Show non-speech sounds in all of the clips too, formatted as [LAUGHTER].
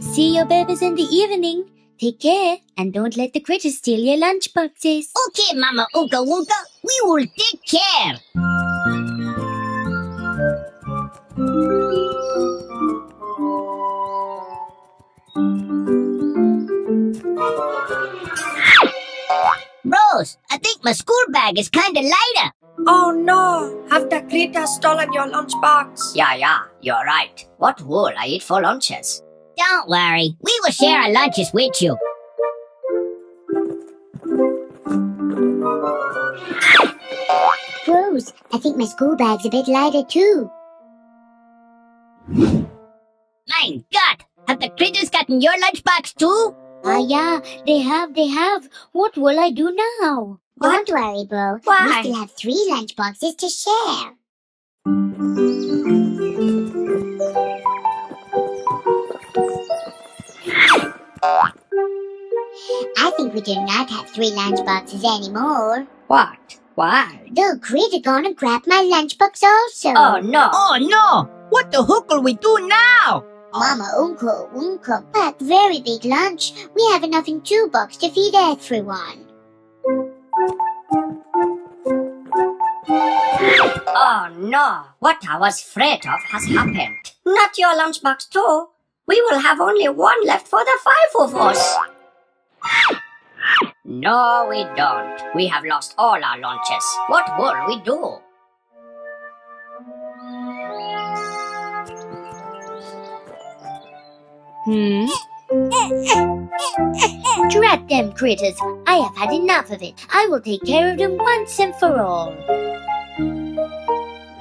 See your babies in the evening. Take care and don't let the critters steal your lunch boxes. Okay, Mama Oonka Woonka, we will take care. Rose, I think my school bag is kinda lighter. Oh no! Have the critters stolen your lunchbox? Yeah, yeah, you're right. What will I eat for lunches? Don't worry, we will share our lunches with you. Rose, I think my school bag's a bit lighter too. My God, have the critters gotten your lunchbox too? Ah, yeah, they have, they have. What will I do now? Don't worry, bro. Why? We still have three lunch boxes to share. I think we do not have three lunch boxes anymore. What? Why? The critter gonna grab my lunchbox also. Oh no! Oh no! What the heck will we do now? Mama, Uncle, Uncle, packed very big lunch. We have enough in two box to feed everyone. Oh no! What I was afraid of has happened. Not your lunchbox too. We will have only one left for the five of us. No, we don't. We have lost all our lunches. What will we do? Hmm? Drat them critters. I have had enough of it. I will take care of them once and for all.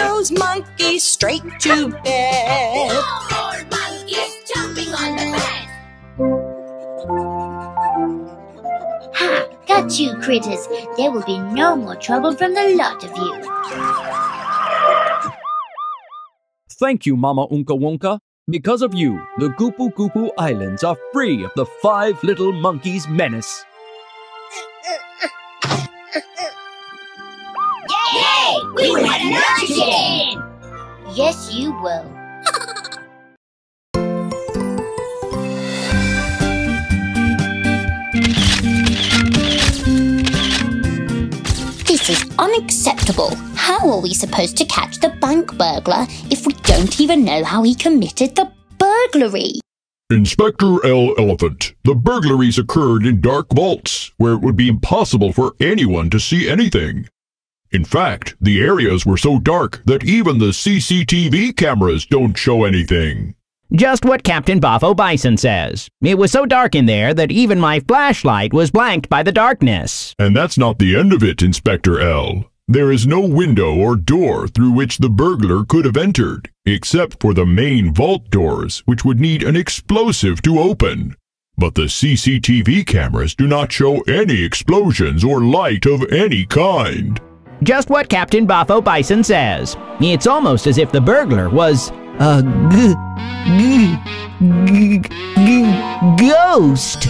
those monkeys straight to bed. No more monkeys jumping on the bed. Ha! Got you, critters. There will be no more trouble from the lot of you. Thank you, Mama Unka Wonka. Because of you, the Goopu Goopu Islands are free of the five little monkeys' menace. We will have lunch again! Yes, you will. [LAUGHS] This is unacceptable. How are we supposed to catch the bank burglar if we don't even know how he committed the burglary? Inspector L. Elephant, the burglaries occurred in dark vaults where it would be impossible for anyone to see anything. In fact, the areas were so dark that even the CCTV cameras don't show anything. Just what Captain Boffo Bison says. It was so dark in there that even my flashlight was blanked by the darkness. And that's not the end of it, Inspector L. There is no window or door through which the burglar could have entered, except for the main vault doors, which would need an explosive to open. But the CCTV cameras do not show any explosions or light of any kind. Just what Captain Boffo Bison says. It's almost as if the burglar was a g- g- g- g- ghost.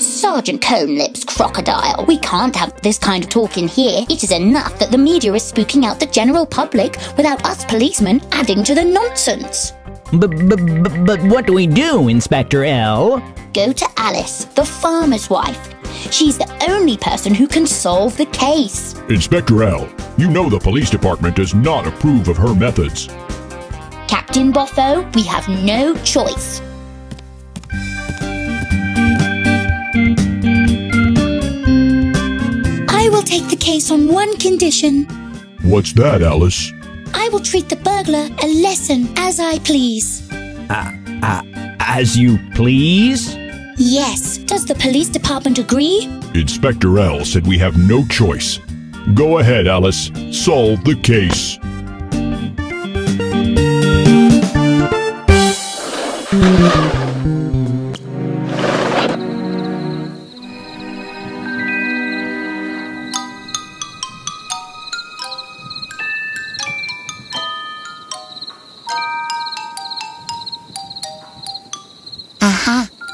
Sergeant Conelips, crocodile, we can't have this kind of talk in here. It is enough that the media is spooking out the general public without us policemen adding to the nonsense. But, but, but, but what do we do, Inspector L? Go to Alice, the farmer's wife. She's the only person who can solve the case. Inspector L, you know the police department does not approve of her methods. Captain Boffo, we have no choice. I will take the case on one condition. What's that, Alice? I will treat the burglar a lesson as I please. Uh, uh, as you please? Yes. Does the police department agree? Inspector L said we have no choice. Go ahead, Alice. Solve the case.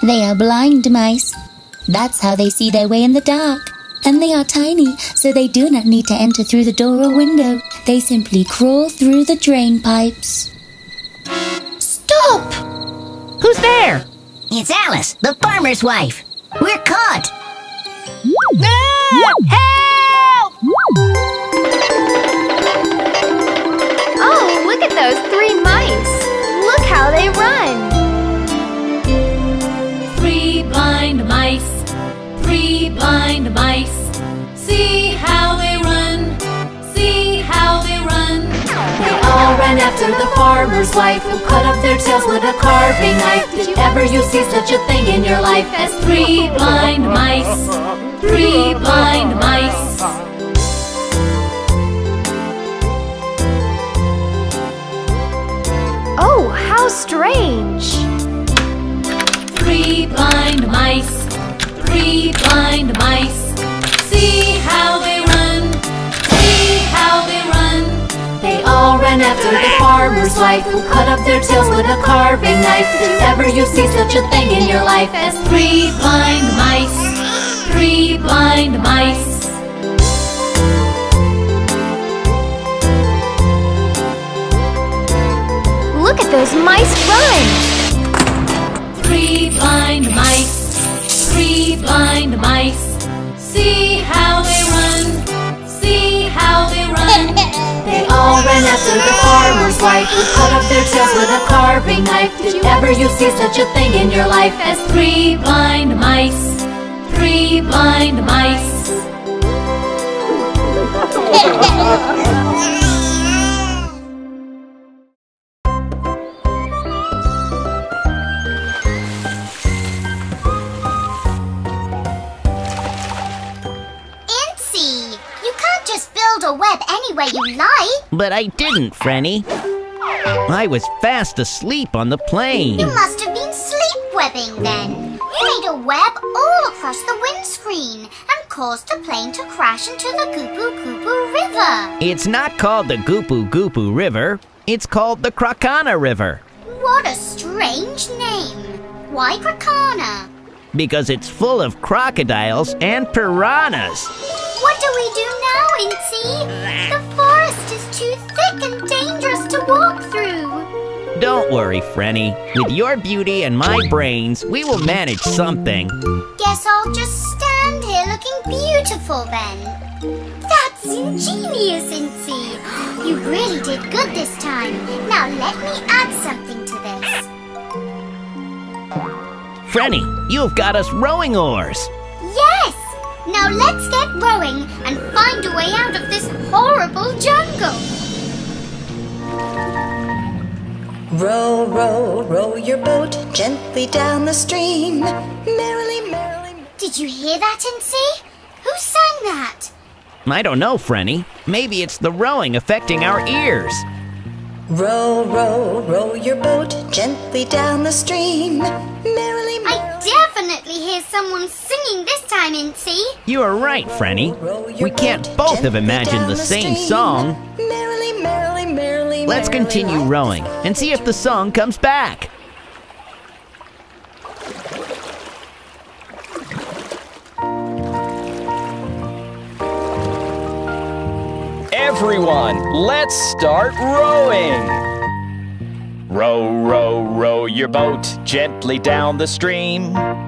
They are blind mice. That's how they see their way in the dark. And they are tiny, so they do not need to enter through the door or window. They simply crawl through the drain pipes. Stop! Who's there? It's Alice, the farmer's wife. We're caught. No! Help! Oh, look at those three mice! Look how they run! Blind mice. See how they run, see how they run. They all ran after the farmer's wife who cut off their tails with a carving knife. Did ever you see such a thing in your life as three blind mice? Three blind mice. Oh, how strange! Three blind mice, three blind mice. See how they run, see how they run. They all ran after the farmer's wife who cut off their tails with a carving knife. Did ever you see such a thing in your life as three blind mice? Three blind mice. Look at those mice run! Three blind mice, three blind mice. See how they run, see how they run. [LAUGHS] They all ran after the farmer's wife who cut off their tails with a carving knife. Did ever you see such a thing in your life as three blind mice? Three blind mice. [LAUGHS] you like. But I didn't, Frenny. I was fast asleep on the plane. You must have been sleepwebbing then. You made a web all across the windscreen and caused the plane to crash into the Goopoo Goopoo River. It's not called the Goopoo Goopoo River. It's called the Krakana River What a strange name. Why Krakana? because it's full of crocodiles and piranhas. What do we do now, Incy? The forest is too thick and dangerous to walk through. Don't worry, Frenny. With your beauty and my brains, we will manage something. Guess I'll just stand here looking beautiful then. That's ingenious, Incy. [GASPS] You really did good this time. Now let me add something to this. Frenny, you've got us rowing oars. Yes! Now let's get rowing and find a way out of this horrible jungle. Row, row, row your boat gently down the stream. Merrily, merrily. Did you hear that, Incy? Who sang that? I don't know, Frenny. Maybe it's the rowing affecting our ears. Row, row, row your boat gently down the stream. Merrily, I definitely hear someone singing this time, Incy. You are right, Frenny. We can't both have imagined the same song. Merrily, merrily, merrily. Let's continue rowing and see if the song comes back. Everyone, let's start rowing! Row, row, row your boat gently down the stream.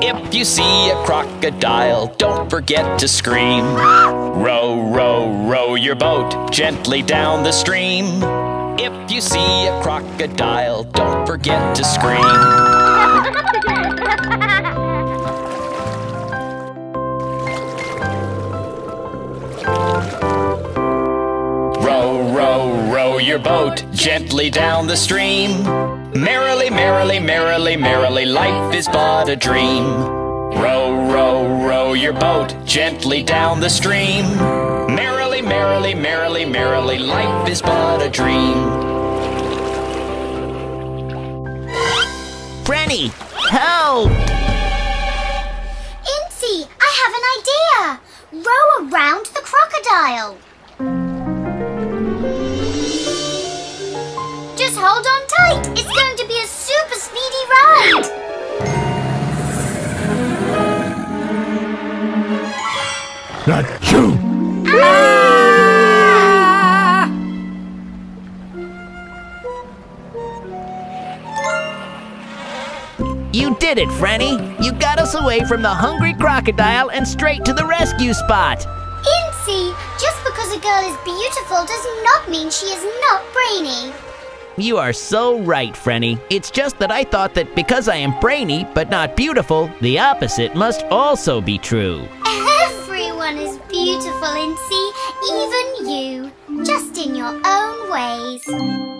If you see a crocodile, don't forget to scream. Row, row, row your boat gently down the stream. If you see a crocodile, don't forget to scream. Row, row, row your boat gently down the stream. Merrily, merrily, merrily, merrily, life is but a dream. Row, row, row your boat gently down the stream. Merrily, merrily, merrily, merrily, life is but a dream. Frenny, help! Incy, I have an idea. Row around the crocodile. Just hold on tight. It's going Achoo! You did it, Frenny! You got us away from the hungry crocodile and straight to the rescue spot! Incy, just because a girl is beautiful does not mean she is not brainy. You are so right, Frenny. It's just that I thought that because I am brainy but not beautiful, the opposite must also be true. [LAUGHS] Everyone is beautiful, Incy, even you, just in your own ways.